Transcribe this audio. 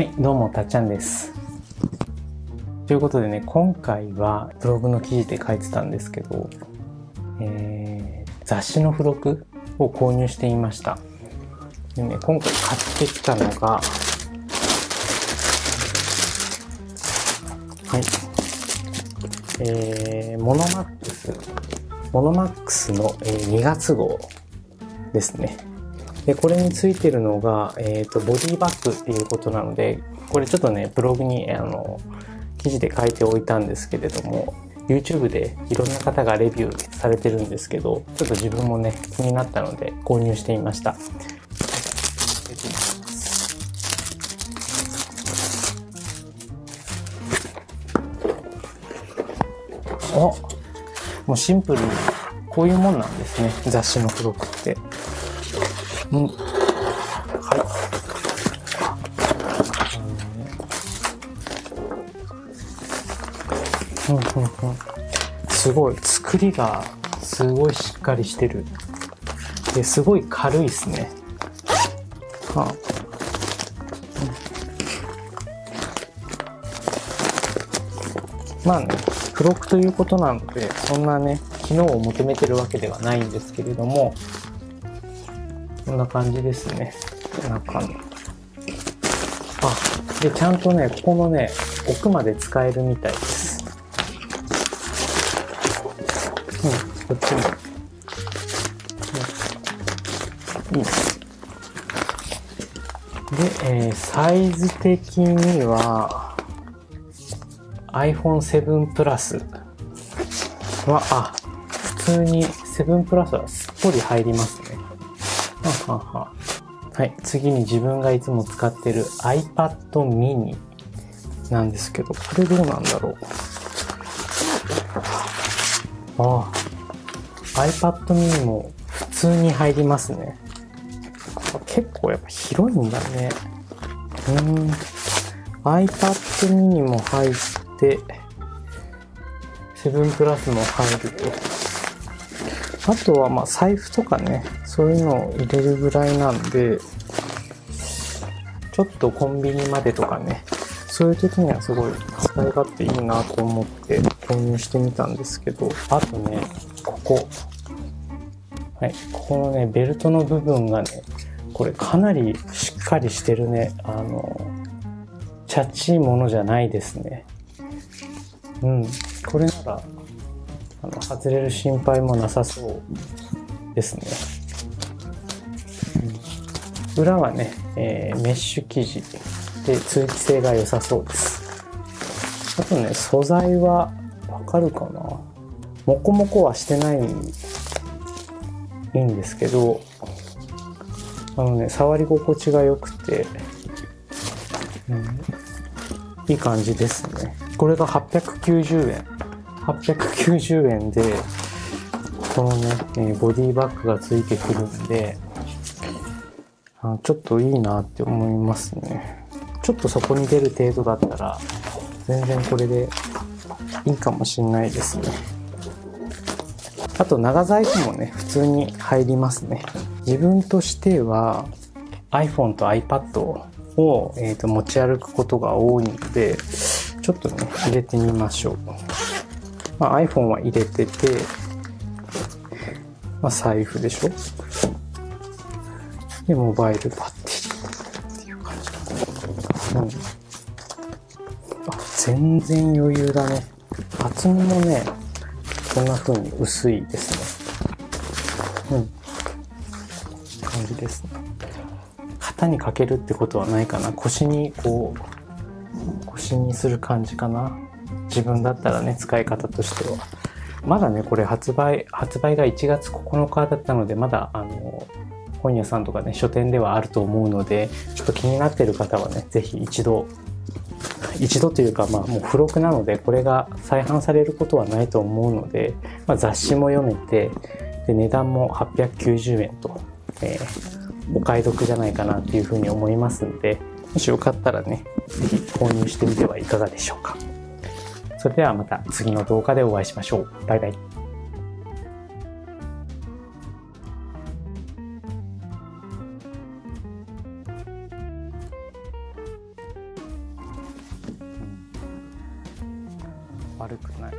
はい、どうも、たっちゃんです。ということでね、今回はブログの記事で書いてたんですけど、えー雑誌の付録を購入していました。でね、今回買ってきたのが、はい、えー、モノマックス、モノマックスの、2月号ですね。で、これについてるのが、えっ、と、ボディバッグっていうことなので、これちょっとね、ブログに、あの、記事で書いておいたんですけれども、YouTube でいろんな方がレビューされてるんですけど、ちょっと自分もね、気になったので購入してみました。あもうシンプルにこういうもんなんですね雑誌の付録う。んはい。うんうんう。んすごい。作りがすごいしっかりしてる。ですごい軽いですね。はあ。まあね、付録ということなので、そんなね、機能を求めてるわけではないんですけれども、こんな感じですね。中の。あ、で、ちゃんとね、ここのね、奥まで使えるみたいです。うん、こっちも。うんいいです。で、えーサイズ的には、iPhone7 プラスは、あ、普通に7プラスはすっぽり入りますね。ははははい、次に自分がいつも使ってる iPad mini なんですけど、これどうなんだろう？ああ、iPad mini も普通に入りますね。結構やっぱ広いんだね。うーん。iPad mini も入って、7プラスも入ると。あとはまあ財布とかね、そういうのを入れるぐらいなんで、ちょっとコンビニまでとかね、そういう時にはすごい使い勝手いいなと思って購入してみたんですけど、あとね、ここ。はい、ここのね、ベルトの部分がね、これかなりしっかりしてるね。あの、チャチいものじゃないですね。うん。これなら、あの、外れる心配もなさそうですね。うん裏はね、えーメッシュ生地で通気性が良さそうです。あとね、素材はわかるかな？モコモコはしてないいいんですけど、あのね、触り心地が良くて、うん、いい感じですね。これが890円。890円で、このね、えーボディバッグがついてくるんで、あちょっといいなって思いますね。ちょっとそこに出る程度だったら、全然これでいいかもしんないですね。あと長財布もね、普通に入りますね。自分としては iPhone と iPad を、えーと持ち歩くことが多いので、ちょっとね、入れてみましょう。まあ、iPhone は入れてて、まあ、財布でしょ？で、モバイルバッテリーっていう感じ。うん。あ、全然余裕だね。厚みもね、こんな風に薄いですね。うん。感じですね。肩にかけるってことはないかな。腰にこう、腰にする感じかな。自分だったらね、使い方としては。まだね、これ発売、発売が1月9日だったので、まだ、あの、本屋さんとかね、書店ではあると思うので、ちょっと気になってる方はね、ぜひ一度、一度というか、まあもう付録なので、これが再販されることはないと思うので、まあ、雑誌も読めて、で、値段も890円と、えーお買い得じゃないかなっていうふうに思いますので、もしよかったらね、ぜひ購入してみてはいかがでしょうか。それではまた次の動画でお会いしましょう。バイバイ。悪くない。